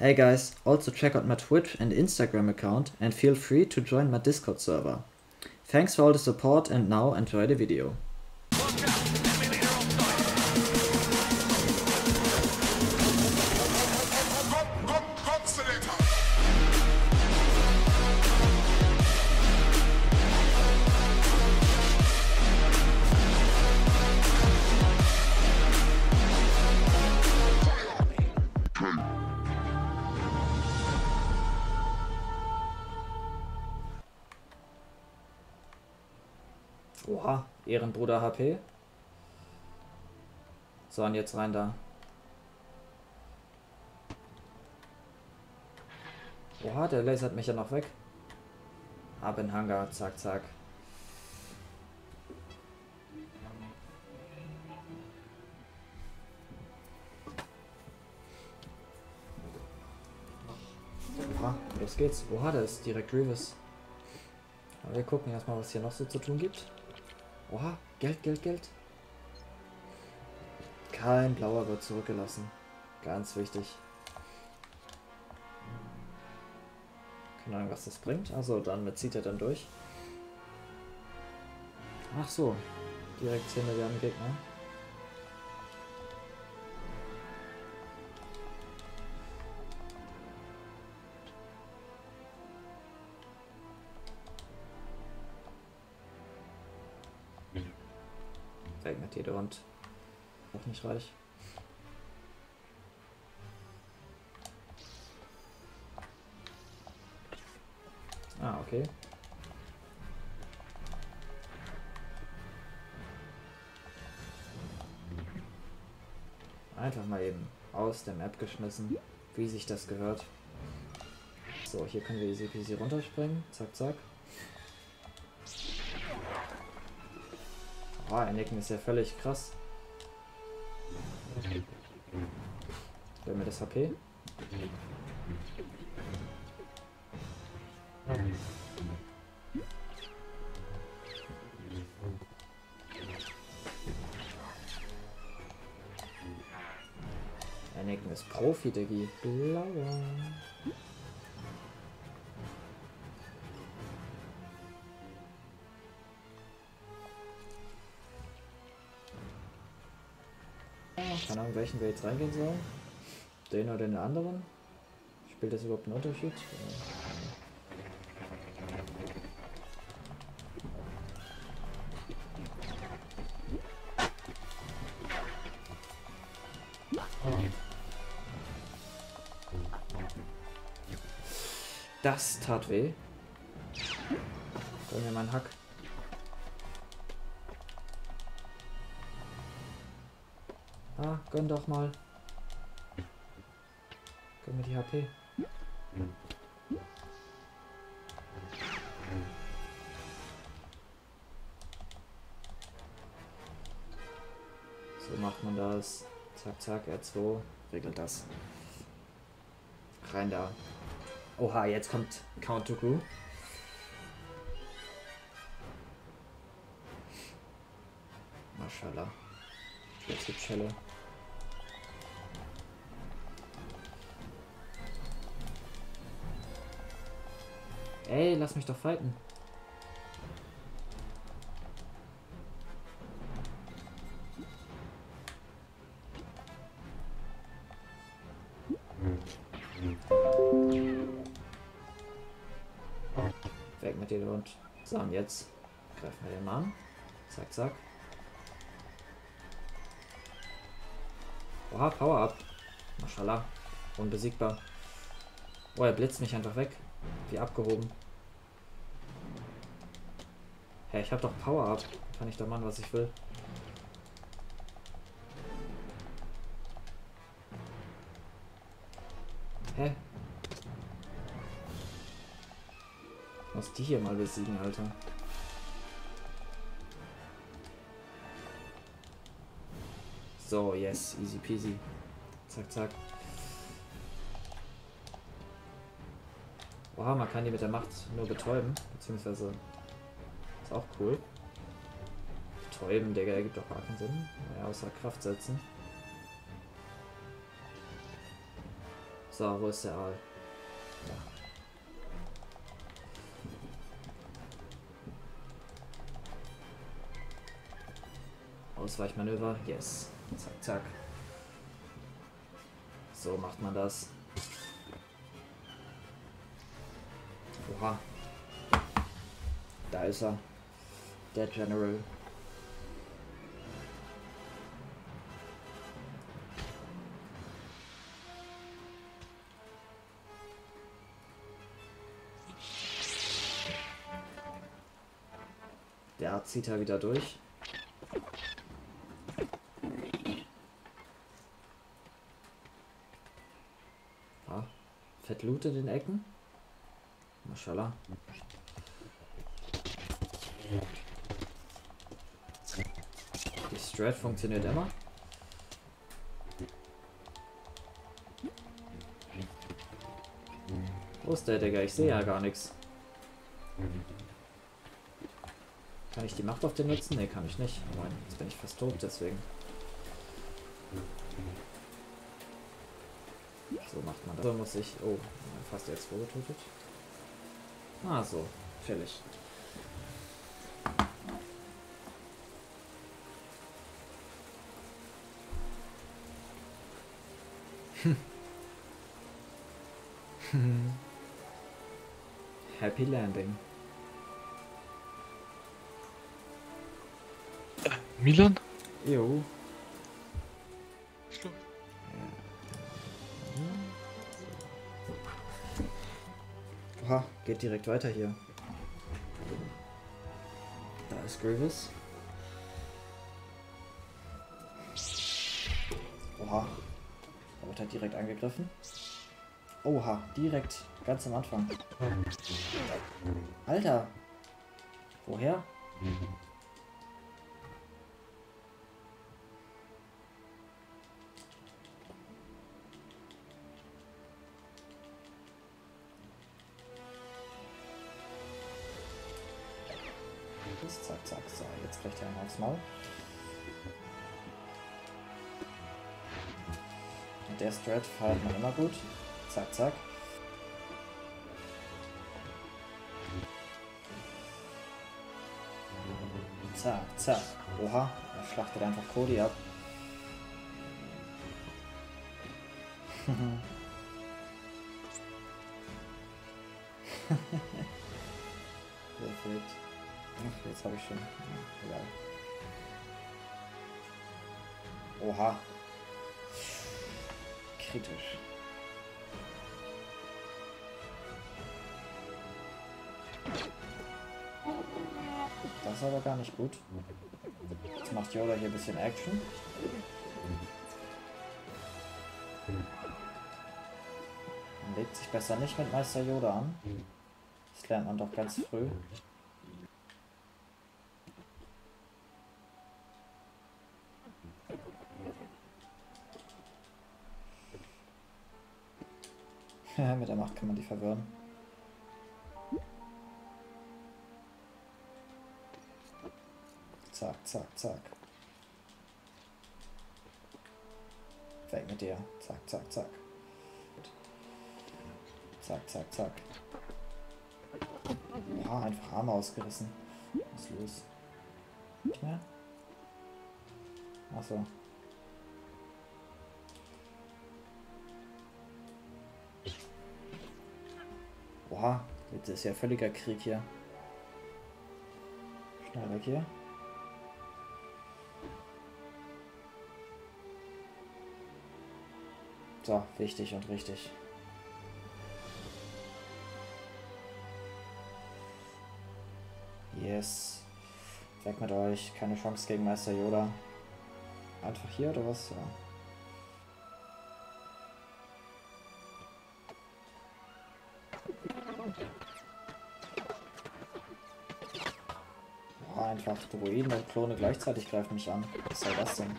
Hey guys, also check out my Twitch and Instagram account and feel free to join my Discord server. Thanks for all the support and now enjoy the video. Oha, Ehrenbruder HP. So, und jetzt rein da. Oha, der lasert mich ja noch weg. Ab in Hangar, zack, zack. Oha, los geht's. Oha, da ist direkt Grievous. Aber wir gucken erstmal, was hier noch so zu tun gibt. Oha, Geld, Geld, Geld. Kein blauer wird zurückgelassen. Ganz wichtig. Keine Ahnung, was das bringt. Also dann zieht er dann durch. Ach so. Direkt 10 Milliarden Gegner. Mit jeder Wand. Auch nicht reich. Ah, okay. Einfach mal eben aus der Map geschmissen, wie sich das gehört. So, hier können wir easy peasy runterspringen. Zack, zack. Oh, Anakin ist ja völlig krass. Wer mir das HP? Anakin ist Profi, Diggi. Blauer. Keine Ahnung, welchen wir jetzt reingehen sollen. Den oder den anderen. Spielt das überhaupt einen Unterschied? Das tat weh. Gönn mir meinen Hack. Ah, gönn doch mal. Gönn mir die HP. So macht man das. Zack, zack, R2. Regelt das. Rein da. Oha, jetzt kommt Count to Crew. Maschallah. Jetzt gibt's Schelle. Ey, lass mich doch fighten. Weg mit dir und und jetzt greifen wir den mal an. Zack, zack. Oha, Power Up. Maschallah. Unbesiegbar. Oh, er blitzt mich einfach weg. Wie abgehoben. Hä, ich hab doch Power Up. Kann ich doch machen, was ich will. Hä? Ich muss die hier mal besiegen, Alter. So, yes, easy peasy. Zack, zack. Oha, man kann die mit der Macht nur betäuben, beziehungsweise ist auch cool. Betäuben, Digga, ergibt doch gar keinen Sinn. Ja, außer Kraft setzen. So, wo ist der Aal? Ja. Ausweichmanöver, yes. Zack, zack. So macht man das. Oha. Da ist er. Der General. Der zieht er wieder durch. Ah, fett Loot in den Ecken. Maschallah. Die Strat funktioniert immer. Wo ist der, Digga? Ich sehe ja gar nichts. Kann ich die Macht auf den nutzen? Ne, kann ich nicht. Moin, jetzt bin ich fast tot, deswegen. So macht man das. So muss ich... Oh, fast jetzt vorgetötet. Ah, so. Chillig. Happy Landing. Milan? Jo. Oha, geht direkt weiter hier. Da ist Grievous. Oha. Da wird halt direkt angegriffen. Oha, direkt, ganz am Anfang. Alter! Woher? Zack, zack, so. Jetzt kriegt er einen aufs Maul. Und der Strat feiert man immer gut. Zack, zack. Zack, zack. Oha, er schlachtet einfach Cody ab. Perfekt. Ach, jetzt habe ich schon. Egal. Oha. Kritisch. Das ist aber gar nicht gut. Jetzt macht Yoda hier ein bisschen Action. Man legt sich besser nicht mit Meister Yoda an. Das lernt man doch ganz früh. Verwirren. Zack, zack, zack. Weg mit dir. Zack, zack, zack. Zack, zack, zack. Ja, einfach Arme ausgerissen. Was ist los? Nicht mehr? Achso. Oha, jetzt ist ja völliger Krieg hier. Schnell weg hier. So, wichtig und richtig. Yes. Weg mit euch. Keine Chance gegen Meister Yoda. Einfach hier oder was? Ja. Einfach Druiden und Klone gleichzeitig greifen mich an. Was soll das denn?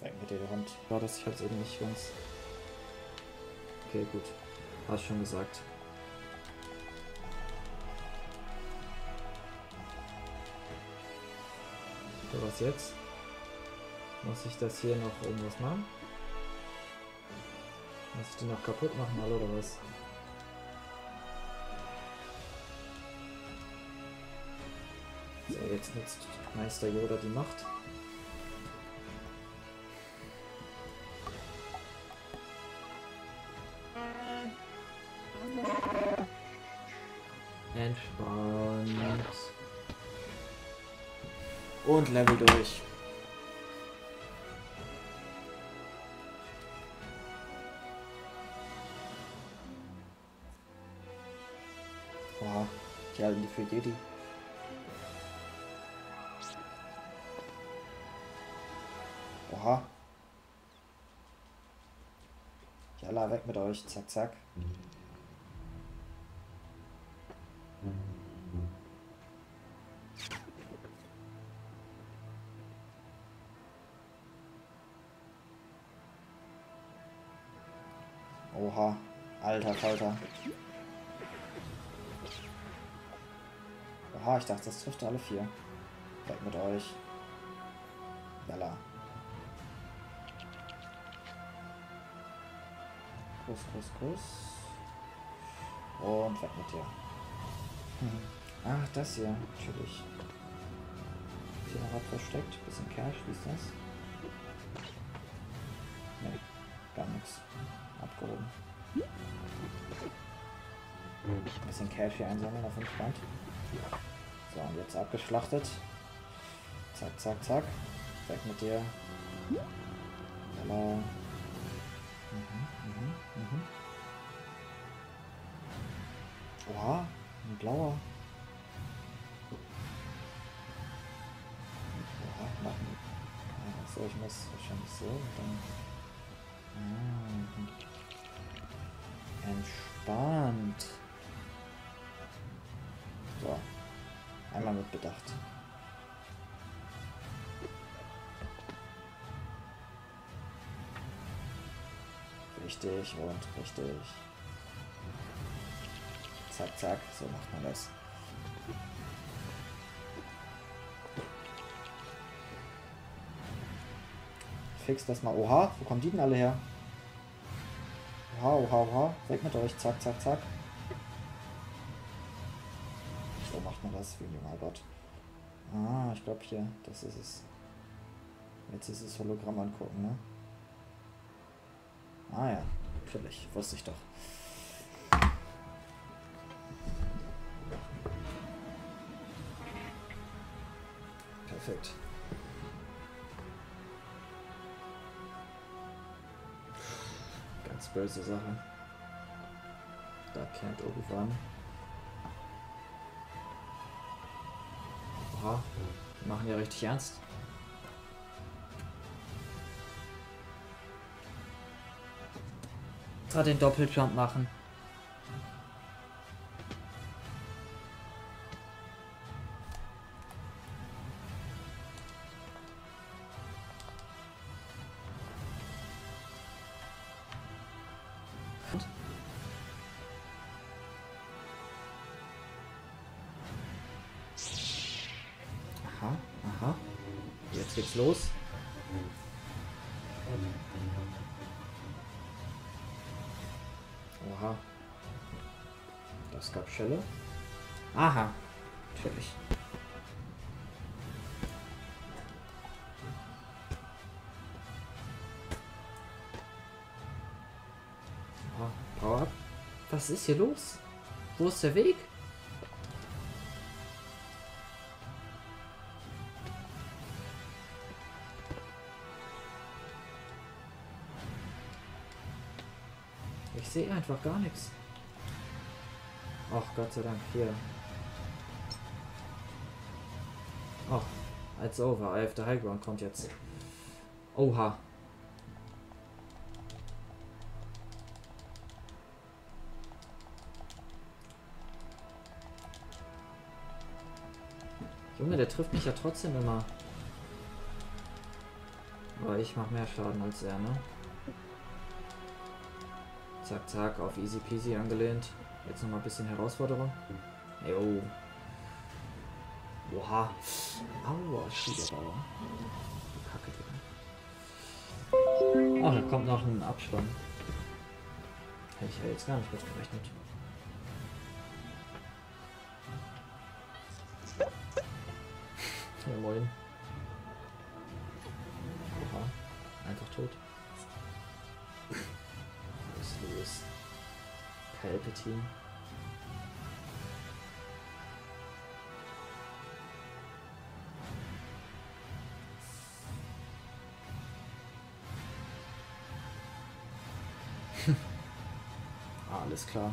Weg mit dir, der Hund. War das ich hab's eben nicht ganz. Okay, gut. Hast schon gesagt. So, was jetzt? Muss ich das hier noch irgendwas machen? Muss ich die noch kaputt machen, alle, oder was? So, jetzt nutzt Meister Yoda die Macht. Entspannt. Und Level durch. Boah, die halten die für Jedi. Oha. Jalla, weg mit euch. Zack, zack. Oha. Alter Falter. Oha, ich dachte, das trifft alle vier. Weg mit euch. Jalla. Kuss, Kuss, Kuss. Und weg mit dir. Hm. Ach, das hier. Natürlich. Ist hier noch was versteckt? Bisschen Cash, wie ist das? Nee, gar nichts. Abgehoben. Bisschen Cash hier einsammeln auf dem Stand. So, und jetzt abgeschlachtet. Zack, zack, zack. Weg mit dir. Hallo. Mhm, mhm, mhm. Oha, ein blauer. Oha, machen. Ja, so, ich muss wahrscheinlich so dann. Ah, entspannt. Einmal mit Bedacht. Richtig und richtig. Zack, zack, so macht man das. Fix das mal. Oha, wo kommen die denn alle her? Oha, oha, oha. Weg mit euch. Zack, zack, zack. Macht man das wie ein junger Gott. Ah, ich glaube hier, das ist es. Jetzt ist es Hologramm angucken, ne? Ah ja, natürlich, wusste ich doch. Perfekt. Ganz böse Sache. Da kennt Obi-Wan. Oha, die machen ja richtig ernst. Extra den Doppeljump machen. Aha, aha. Jetzt geht's los. Oha. Das gab Schelle. Aha. Natürlich. Was ist hier los? Wo ist der Weg? Ich sehe einfach gar nichts. Ach, Gott sei Dank, hier. Ach, it's over. I have the high ground kommt jetzt. Oha. Junge, der trifft mich ja trotzdem immer. Aber ich mache mehr Schaden als er, ne? Zack, zack, auf easy peasy angelehnt. Jetzt nochmal ein bisschen Herausforderung. Jo. Oha. Aua, Schwiegerbauer. Kacke, Digga. Ach, da kommt noch ein Abspann. Hätte ich ja jetzt gar nicht mit gerechnet. Ja, moin. Oha, einfach tot. Ist? Palpatine. Alles klar.